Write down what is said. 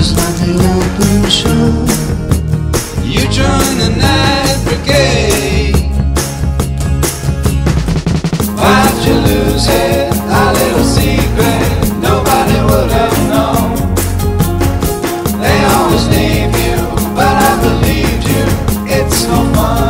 was like an open show. You joined the night brigade. Why'd you lose it? Our little secret, nobody would have known. They always leave you, but I believed you. It's so fun.